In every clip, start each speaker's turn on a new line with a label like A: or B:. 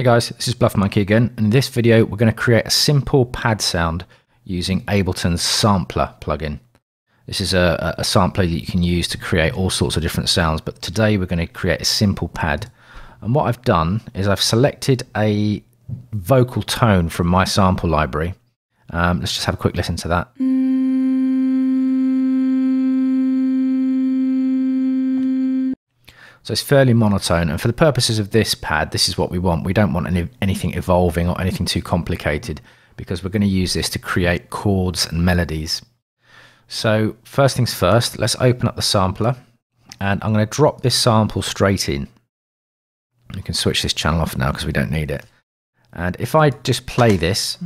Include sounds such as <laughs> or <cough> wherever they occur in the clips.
A: Hey guys, this is Bluffmunkey again, and in this video we're going to create a simple pad sound using Ableton's Sampler plugin. This is a, a, sampler that you can use to create all sorts of different sounds, but today we're going to create a simple pad. And what I've done is I've selected a vocal tone from my sample library. Um, let's just have a quick listen to that. So it's fairly monotone. And for the purposes of this pad, this is what we want. We don't want any, anything evolving or anything too complicated because we're going to use this to create chords and melodies. So first things first, let's open up the sampler and I'm going to drop this sample straight in. You can switch this channel off now because we don't need it. And if I just play this,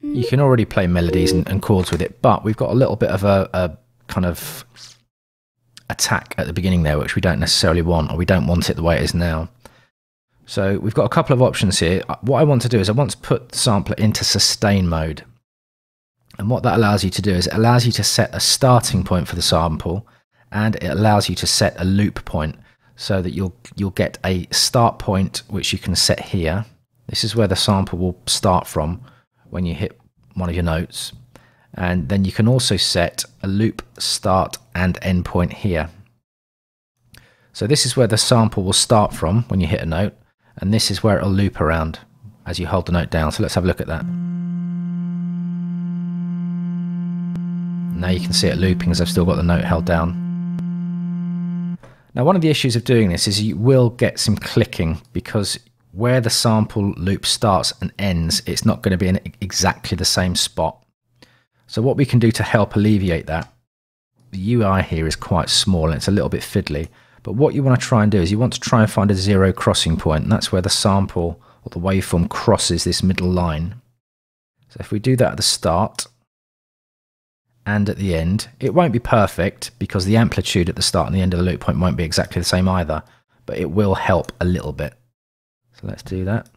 A: you can already play melodies and, and, chords with it, but we've got a little bit of a, a, kind of attack at the beginning there, which we don't necessarily want, or we don't want it the way it is now. So we've got a couple of options here. Uh, what I want to do is I want to put the sampler into sustain mode. And what that allows you to do is it allows you to set a starting point for the sample and it allows you to set a loop point so that you'll you'll get a start point which you can set here. This is where the sample will start from when you hit one of your notes. And then you can also set a loop start and end point here. So this is where the sample will start from when you hit a note, and this is where it'll loop around as you hold the note down. So let's have a look at that. Now you can see it looping as I've still got the note held down. Now one of the issues of doing this is you will get some clicking because where the sample loop starts and ends, it's not going to be in exactly the same spot. So what we can do to help alleviate that, the UI here is quite small and it's a little bit fiddly. But what you want to try and do is you want to try and find a zero crossing point, and that's where the sample or the waveform crosses this middle line. So if we do that at the start and at the end, it won't be perfect because the amplitude at the start and the end of the loop point won't be exactly the same either, but it will help a little bit. So let's do that.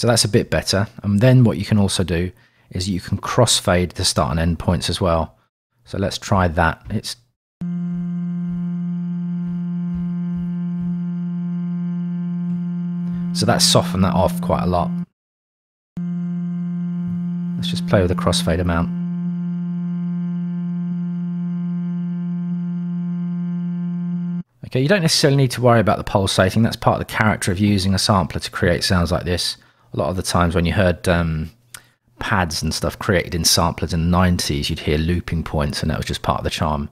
A: So that's a bit better. And then what you can also do is you can crossfade the start and end points as well. So let's try that. It's So that's softened that off quite a lot. Let's just play with the crossfade amount. Okay, you don't necessarily need to worry about the pulsating. That's part of the character of using a sampler to create sounds like this. A lot of the times when you heard um, pads and stuff created in samplers in the 90s, you'd hear looping points and that was just part of the charm.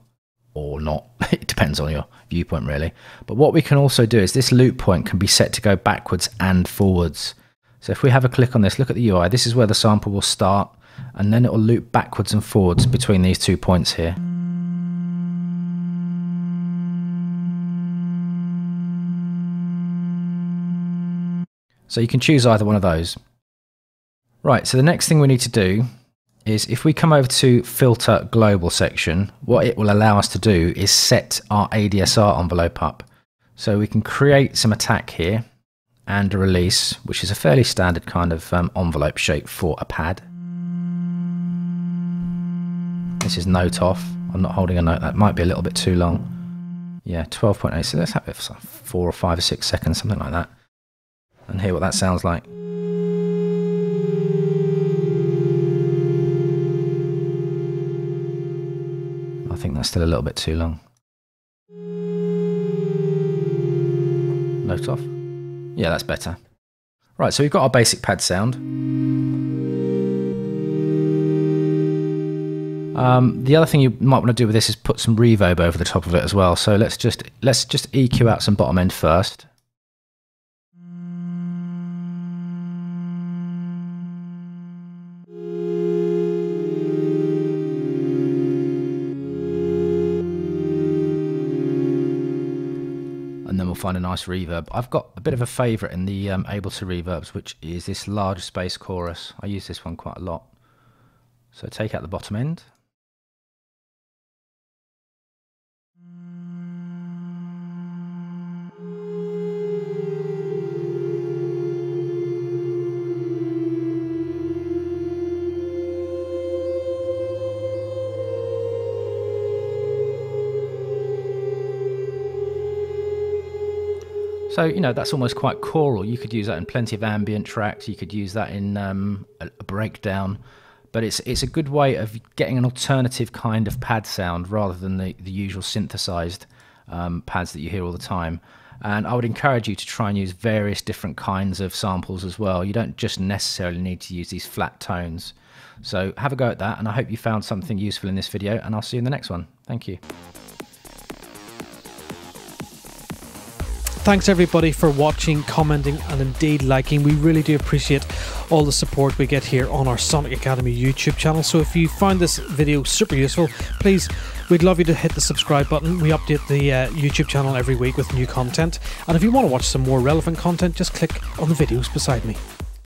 A: Or not. <laughs> it depends on your viewpoint, really. But what we can also do is this loop point can be set to go backwards and forwards. So if we have a click on this, look at the UI, this is where the sample will start, and then it will loop backwards and forwards between these two points here. So you can choose either one of those. Right, so the next thing we need to do is if we come over to filter global section, what it will allow us to do is set our ADSR envelope up. So we can create some attack here and a release, which is a fairly standard kind of um, envelope shape for a pad. This is note off. I'm not holding a note. That might be a little bit too long. Yeah, 12.8. So let's have it for four or five or six seconds, something like that and hear what that sounds like. I think that's still a little bit too long. Note off. Yeah, that's better. Right, so we've got our basic pad sound. Um, the other thing you might want to do with this is put some reverb over the top of it as well. So let's just let's just EQ out some bottom end first. Find a nice reverb. I've got a bit of a favourite in the um, Ableton Reverbs, which is this large space chorus. I use this one quite a lot. So take out the bottom end. So, you know, that's almost quite choral. You could use that in plenty of ambient tracks. You could use that in um, a, breakdown. But it's it's a good way of getting an alternative kind of pad sound rather than the, the usual synthesized um, pads that you hear all the time. And I would encourage you to try and use various different kinds of samples as well. You don't just necessarily need to use these flat tones. So have a go at that, and I hope you found something useful in this video, and I'll see you in the next one. Thank you.
B: Thanks everybody for watching, commenting, and indeed liking. We really do appreciate all the support we get here on our Sonic Academy YouTube channel. So if you found this video super useful, please, we'd love you to hit the subscribe button. We update the uh, YouTube channel every week with new content. And if you want to watch some more relevant content, just click on the videos beside me.